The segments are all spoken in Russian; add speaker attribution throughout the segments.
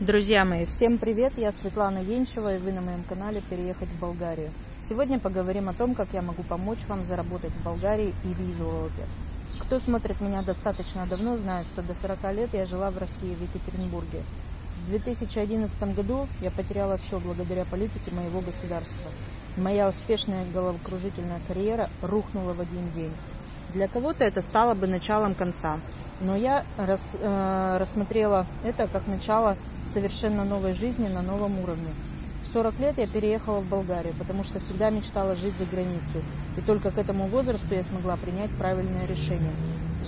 Speaker 1: Друзья мои, всем привет! Я Светлана Енчева, и вы на моем канале «Переехать в Болгарию». Сегодня поговорим о том, как я могу помочь вам заработать в Болгарии и в Европе. Кто смотрит меня достаточно давно, знает, что до 40 лет я жила в России, в Екатеринбурге. В 2011 году я потеряла все благодаря политике моего государства. Моя успешная головокружительная карьера рухнула в один день. Для кого-то это стало бы началом конца, но я рас, э, рассмотрела это как начало совершенно новой жизни на новом уровне. В 40 лет я переехала в Болгарию, потому что всегда мечтала жить за границей. И только к этому возрасту я смогла принять правильное решение.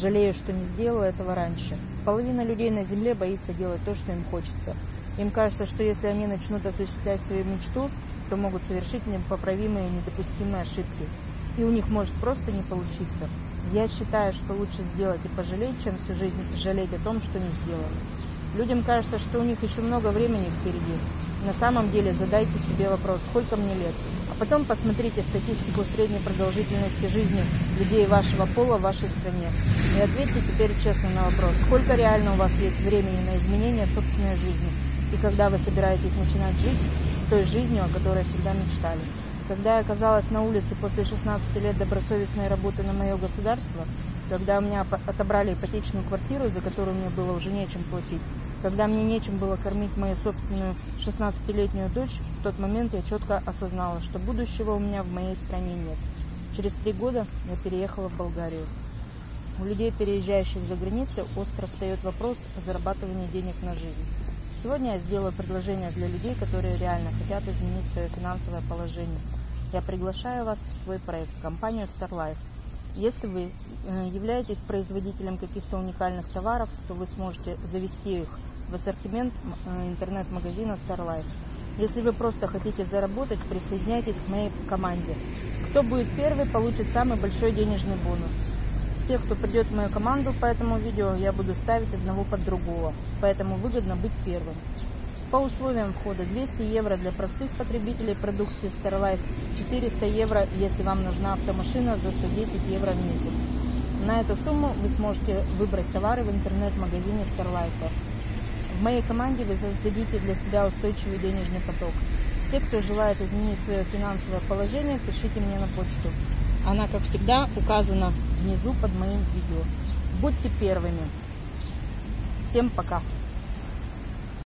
Speaker 1: Жалею, что не сделала этого раньше. Половина людей на земле боится делать то, что им хочется. Им кажется, что если они начнут осуществлять свою мечту, то могут совершить непоправимые недопустимые ошибки. И у них может просто не получиться. Я считаю, что лучше сделать и пожалеть, чем всю жизнь жалеть о том, что не сделали. Людям кажется, что у них еще много времени впереди. На самом деле задайте себе вопрос, сколько мне лет, а потом посмотрите статистику средней продолжительности жизни людей вашего пола в вашей стране и ответьте теперь честно на вопрос, сколько реально у вас есть времени на изменение собственной жизни и когда вы собираетесь начинать жить той жизнью, о которой всегда мечтали. Когда я оказалась на улице после 16 лет добросовестной работы на мое государство, когда у меня отобрали ипотечную квартиру, за которую мне было уже нечем платить, когда мне нечем было кормить мою собственную 16-летнюю дочь, в тот момент я четко осознала, что будущего у меня в моей стране нет. Через три года я переехала в Болгарию. У людей, переезжающих за границу, остро встает вопрос о зарабатывании денег на жизнь. Сегодня я сделаю предложение для людей, которые реально хотят изменить свое финансовое положение. Я приглашаю вас в свой проект, компанию StarLife. Если вы э, являетесь производителем каких-то уникальных товаров, то вы сможете завести их в ассортимент э, интернет-магазина StarLife. Если вы просто хотите заработать, присоединяйтесь к моей команде. Кто будет первый, получит самый большой денежный бонус. Всех, кто придет в мою команду по этому видео, я буду ставить одного под другого, поэтому выгодно быть первым. По условиям входа 200 евро для простых потребителей продукции StarLife, 400 евро, если вам нужна автомашина за 110 евро в месяц. На эту сумму вы сможете выбрать товары в интернет-магазине StarLife. В моей команде вы создадите для себя устойчивый денежный поток. Все, кто желает изменить свое финансовое положение, пишите мне на почту. Она, как всегда, указана внизу под моим видео. Будьте первыми. Всем пока!